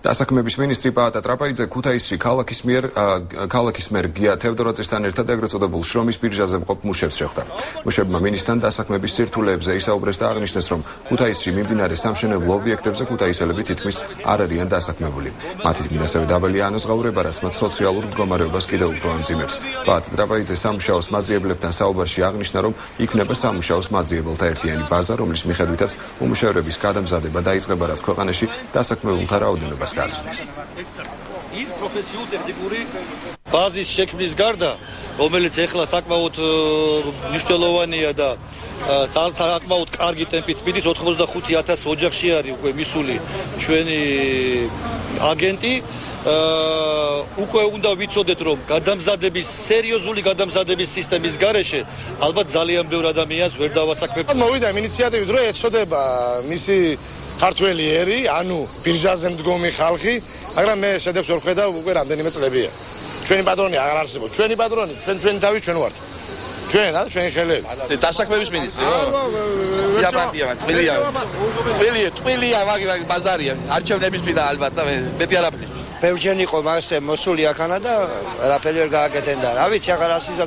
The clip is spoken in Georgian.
დასაქმების მინისტრი პაატა ტრაპაიძე ქუთაისში ქალაქის მიერ ქალაქის მიერ გია თევდორაძესთან ერთად ეგრეთ წოდებულ შრომის ბირჟაზე მყოფ მუშებს შეხვდა. მუშებმა მინისტრთან დასაქმების სირთულეებზე ისაუბრეს და აღნიშნეს, რომ ქუთაისში მიმდინარე სამშენებლო ობიექტებზე ქუთაისელები თითქმის არ არიან დასაქმებული. მათი თქმით ასევე დაბალი ანაზღაურება, რაც მათ სოციალურ მდგომარეობას კიდევ უფრო ამძიმებს. პაატა ტრაპაიძე სამუშაოს მაძიებლებთან საუბარში აღნიშნა, რომ იქნება სამუშაოს მაძიებელთა ერთიანი ბაზა, რომლის მიხედვითაც უმუშევრების გადამზადება დაიწყება, რაც ქვეყანაში დასაქმებულთა რაოდენობას ბაზას გაზრდის. ის პროფესიულ ტექნიკური ბაზის შექმნის გარდა, რომელიც ახლა საკმაოდ მნიშვნელოვანია და საკმაოდ კარგი ტემპით მიდის 85000 ოჯახში არის უკვე მისული ჩვენი აგენტი აა უკვე უნდა ვიცოდეთ რომ გადამზადების სერიოზული გადამზადების სისტემის გარეშე ალბათ ძალიან ბევრ ადამიანს ვერ დავასაქმებ. მოვიდა ინიციატივით რომ ეცოდება მისი ქართველი ერი, ანუ ბირჟაზე მდგომი ხალხი, მაგრამ მე შედებს ვერ ხედავ უკვე რამდენიმე წლებია. ჩვენი პატრონი აღარ არსებობს. ჩვენი პატრონი, ჩვენ ჩვენი თავი ჩვენ ვართ. ჩვენ რა, ჩვენი ხელები. დასაქმების მინისტრი რა? სიაპარტია, ტყილია. ტყილია, ტყილია, მაგი მაგი ბაზარია. არჩევნების მიდა ალბათ და მე მეტი არაფერი. ბევრჯერ იყო მასე მოსული ახანა და რაფერი ვერ გააკეთენდა. რა ვიცი, აღარ ასიზა